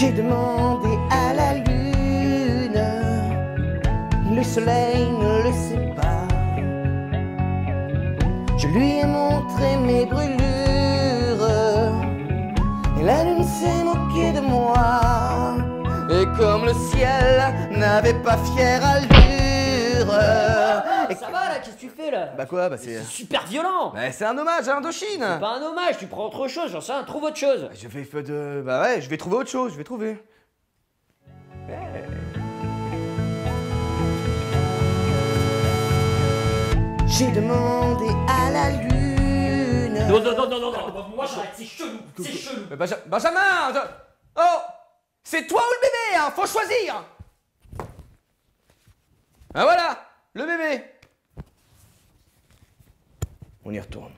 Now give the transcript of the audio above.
J'ai demandé à la lune, le soleil ne le sait pas. Je lui ai montré mes brûlures, et la lune s'est moquée de moi. Et comme le ciel n'avait pas fière allure. Qu'est-ce que tu fais là Bah quoi Bah c'est. C'est super violent Bah c'est un hommage à Indochine C'est pas un hommage, tu prends autre chose, j'en sais rien, trouve autre chose Je vais faire de. Bah ouais, je vais trouver autre chose, je vais trouver. J'ai demandé à la lune. Non, non, non, non, non, non, moi j'arrête, c'est chelou, c'est chelou Mais Benja- Benjamin Oh C'est toi ou le bébé, hein Faut choisir Ah voilà Le bébé o Netuno.